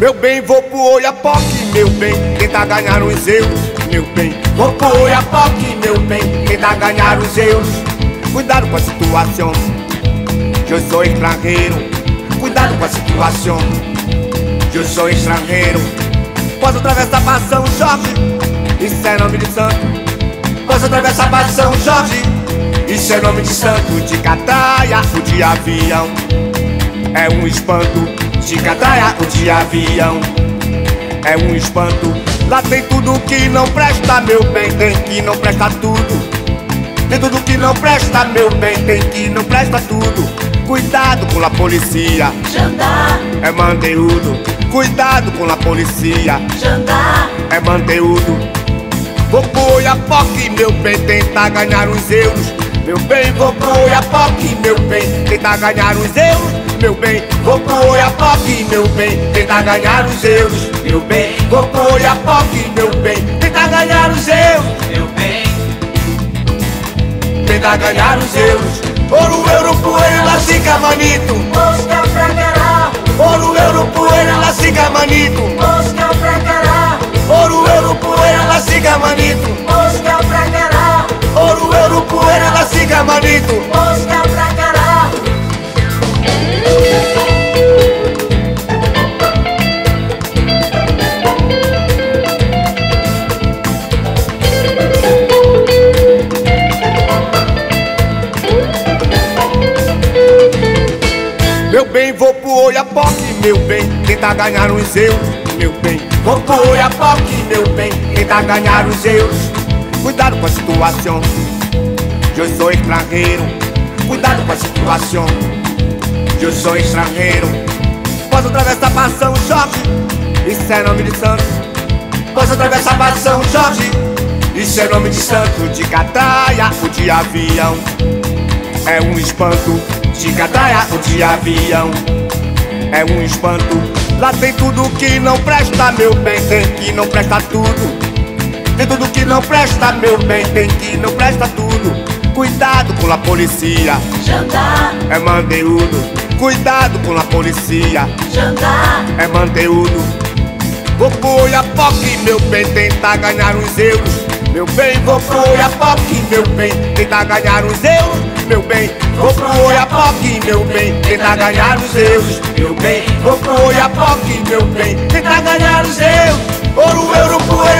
Meu bem, vou pro Oiapoque, meu bem, tentar ganhar uns euros. Meu bem, vou pro Oiapoque, meu bem, tentar ganhar uns euros. Cuidado com a situação, eu sou estrangeiro. Cuidado com a situação, eu sou estrangeiro. Posso atravessar pra São Jorge, isso é nome de santo. Posso atravessar pra São Jorge, isso é nome de santo. De cataia, de avião, é um espanto. De cataia, o de avião, é um espanto. Lá tem tudo que não presta, meu bem, tem que não presta tudo. Tem tudo que não presta, meu bem, tem que não presta tudo. Cuidado com a polícia, Jandar, é manteúdo. Cuidado com a polícia, Jandar, é manteúdo. Vou pro Oiapoque, meu bem, tentar ganhar uns euros. Meu bem, vou pro Oiapoque, meu bem, tentar ganhar uns euros. Meu bem, vou pro Oiapoque, meu bem, tentar ganhar uns euros. Meu bem, vou pro Oiapoque, meu bem, tentar ganhar uns euros. Meu bem, Tentar ganhar uns euros. Ouro, euro, poeira, fica manito. mosca pra caralho, Ouro, euro, poeira, fica manito. mosca pra caralho, Ouro, euro, poeira, fica manito. mosca pra caralho, Ouro, euro, poeira, fica manito. Meu bem, vou pro Oiapoque, meu bem, tentar ganhar uns euros. Meu bem, vou pro Oiapoque, meu bem, tentar ganhar uns euros. Cuidado com a situação, eu sou estrangeiro. Cuidado com a situação, eu sou estrangeiro. Posso atravessar pra São Jorge, isso é nome de santo. Posso atravessar pra São Jorge, isso é nome de santo. De cataia, o de avião é um espanto. De cataia, o de avião é um espanto. Lá tem tudo que não presta, meu bem, tem que não presta tudo. Tem tudo que não presta, meu bem, tem que não presta tudo. Cuidado com a polícia, Jandar, é manteúdo. Cuidado com a polícia, Jandar, é manteúdo. Vou pro Oiapoque, meu bem, tentar ganhar uns euros. Meu bem, vou pro Oiapoque, meu bem, tentar ganhar uns euros. Meu bem, vou pro Oiapoque, meu bem, tentar ganhar uns euros. Meu bem, vou pro Oiapoque, meu bem, tentar ganhar uns euros. Ouro, euro, poeira,